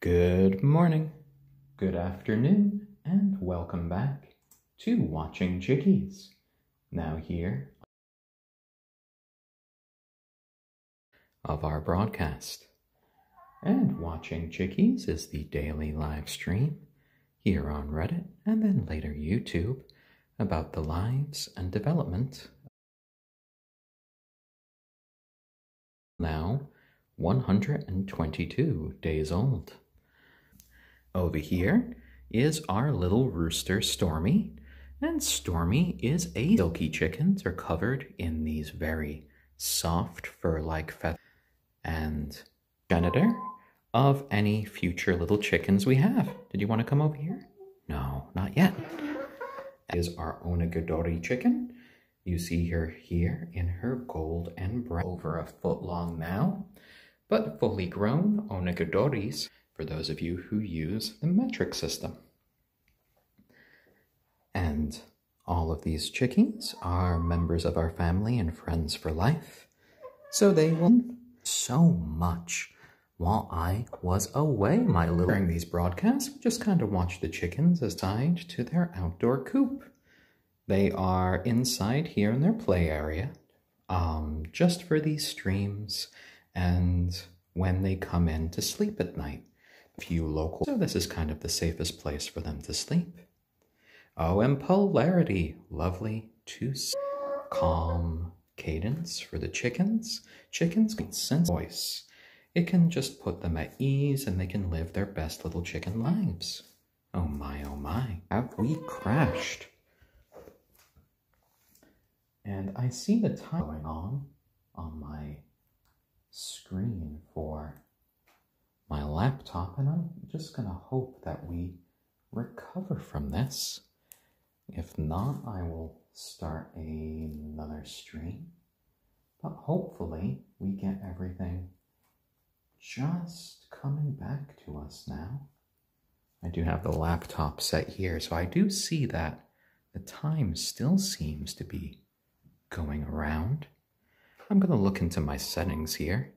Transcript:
Good morning, good afternoon, and welcome back to Watching Chickies. Now, here of our broadcast. And Watching Chickies is the daily live stream here on Reddit and then later YouTube about the lives and development now 122 days old. Over here is our little rooster Stormy, and Stormy is a silkie chickens are covered in these very soft fur-like feathers and janitor of any future little chickens we have. Did you want to come over here? No, not yet. Is our Onagadori chicken. You see her here in her gold and brown, over a foot long now, but fully grown Onagadoris for those of you who use the metric system. And all of these chickies are members of our family and friends for life, so they will so much while I was away, my little. During these broadcasts, we just kind of watch the chickens assigned to their outdoor coop. They are inside here in their play area, um, just for these streams and when they come in to sleep at night few local, so this is kind of the safest place for them to sleep. Oh, and polarity, lovely to calm cadence for the chickens. Chickens can sense voice. It can just put them at ease and they can live their best little chicken lives. Oh my, oh my, have we crashed? And I see the time going on on my screen for laptop, and I'm just going to hope that we recover from this. If not, I will start another stream. But hopefully, we get everything just coming back to us now. I do have the laptop set here, so I do see that the time still seems to be going around. I'm going to look into my settings here